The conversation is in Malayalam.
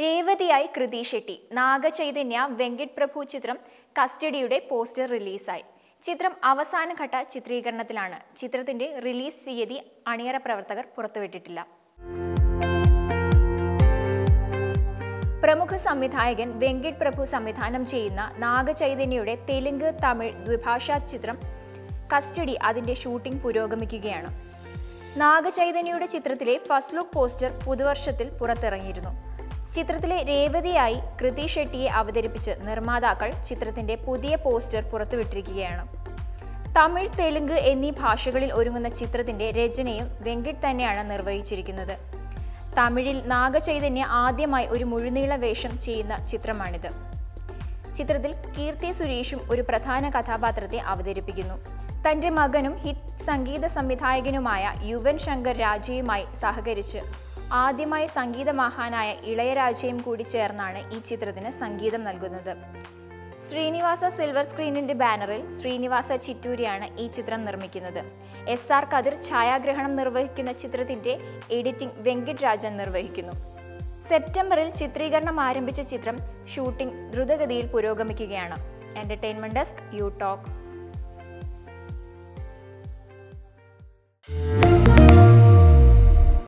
രേവതിയായി കൃതി ഷെട്ടി. നാഗചൈതന്യ വെങ്കിട്ട് പ്രഭു ചിത്രം കസ്റ്റഡിയുടെ പോസ്റ്റർ റിലീസായി. ചിത്രം അവസാനഘട്ട ചിത്രീകരണത്തിലാണ്. ചിത്രത്തിന്റെ റിലീസ് തീയതി അണിയറ പ്രവർത്തകർ പുറത്തുവിട്ടിട്ടില്ല. പ്രമുഖ സംവിധായകൻ വെങ്കിട്ട് പ്രഭു സംവിധാനം ചെയ്യുന്ന നാഗചൈതന്യയുടെ തെലുങ്ക് തമിഴ് ദ്വിഭാഷാ ചിത്രം കസ്റ്റഡി അതിന്റെ ഷൂട്ടിംഗ് പുരോഗമിക്കുകയാണ്. നാഗചൈതന്യയുടെ ചിത്രത്തിലെ ഫസ്റ്റ് ലുക്ക് പോസ്റ്റർ പുതുവർഷത്തിൽ പുറത്തിറങ്ങിയിരുന്നു. ചിത്രത്തിലെ രേവതിയായി കൃതി ഷെട്ടിയെ അവതരിപ്പിച്ച് നിർമ്മാതാക്കൾ ചിത്രത്തിന്റെ പുതിയ പോസ്റ്റർ പുറത്തുവിട്ടിരിക്കുകയാണ്. തമിഴ് തെലുങ്ക് എന്നീ ഭാഷകളിൽ ഒരുങ്ങുന്ന ചിത്രത്തിന്റെ രചനയും വെങ്കിട്ട് തന്നെയാണ് നിർവഹിച്ചിരിക്കുന്നത്. തമിഴിൽ നാഗചൈതന്യ ആദ്യമായി ഒരു മുഴുനീള വേഷം ചെയ്യുന്ന ചിത്രമാണിത്. ചിത്രത്തിൽ കീർത്തി സുരേഷും ഒരു പ്രധാന കഥാപാത്രത്തെ അവതരിപ്പിക്കുന്നു. തന്റെ മകനും ഹിറ്റ് സംഗീത സംവിധായകനുമായ യുവൻ ശങ്കർ രാജയുമായി സഹകരിച്ച് ആദ്യമായി സംഗീത മഹാനായ ഇളയരാജയും കൂടി ചേർന്നാണ് ഈ ചിത്രത്തിന് സംഗീതം നൽകുന്നത്. ശ്രീനിവാസ സിൽവർ സ്ക്രീനിന്റെ ബാനറിൽ ശ്രീനിവാസ ചിറ്റൂരിയാണ് ഈ ചിത്രം നിർമ്മിക്കുന്നത്. എസ് ആർ കതിർ ഛായാഗ്രഹണം നിർവഹിക്കുന്ന ചിത്രത്തിന്റെ എഡിറ്റിംഗ് വെങ്കിട്ട് രാജൻ നിർവഹിക്കുന്നു. സെപ്റ്റംബറിൽ ചിത്രീകരണം ആരംഭിച്ച ചിത്രം ഷൂട്ടിംഗ് ദ്രുതഗതിയിൽ പുരോഗമിക്കുകയാണ്. Entertainment desk you talk.